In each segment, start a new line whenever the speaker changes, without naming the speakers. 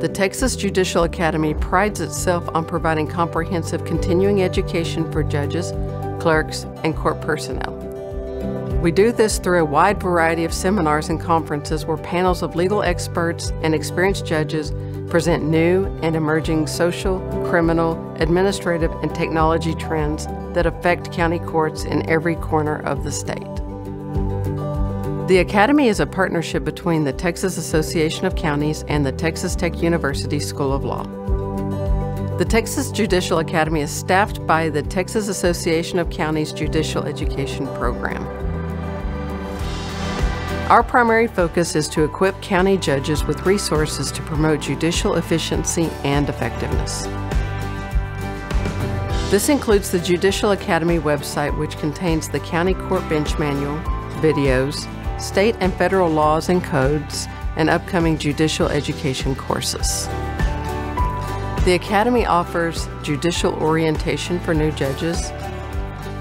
The Texas Judicial Academy prides itself on providing comprehensive continuing education for judges, clerks, and court personnel. We do this through a wide variety of seminars and conferences where panels of legal experts and experienced judges present new and emerging social, criminal, administrative, and technology trends that affect county courts in every corner of the state. The Academy is a partnership between the Texas Association of Counties and the Texas Tech University School of Law. The Texas Judicial Academy is staffed by the Texas Association of Counties Judicial Education Program. Our primary focus is to equip county judges with resources to promote judicial efficiency and effectiveness. This includes the Judicial Academy website, which contains the County Court Bench Manual, videos, state and federal laws and codes, and upcoming judicial education courses. The Academy offers judicial orientation for new judges,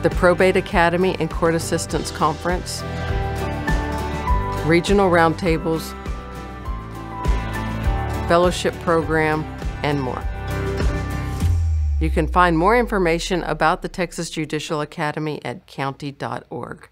the Probate Academy and Court Assistance Conference, regional roundtables, fellowship program, and more. You can find more information about the Texas Judicial Academy at county.org.